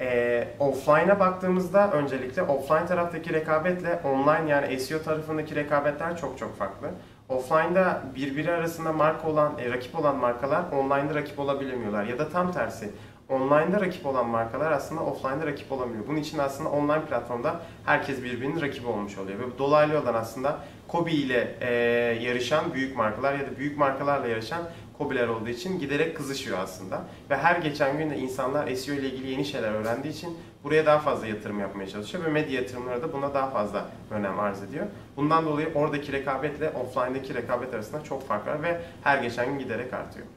E, offline'a baktığımızda öncelikle offline taraftaki rekabetle online yani SEO tarafındaki rekabetler çok çok farklı. Offline'da birbiri arasında marka olan, e, rakip olan markalar online'da rakip olabilemiyorlar ya da tam tersi. Online'da rakip olan markalar aslında offline'da rakip olamıyor. Bunun için aslında online platformda herkes birbirinin rakibi olmuş oluyor. Ve dolaylı yoldan aslında Kobi ile e, yarışan büyük markalar ya da büyük markalarla yarışan Kobiler olduğu için giderek kızışıyor aslında. Ve her geçen gün de insanlar SEO ile ilgili yeni şeyler öğrendiği için buraya daha fazla yatırım yapmaya çalışıyor ve medya yatırımları da buna daha fazla önem arz ediyor. Bundan dolayı oradaki rekabetle offline'daki rekabet arasında çok fark var ve her geçen gün giderek artıyor.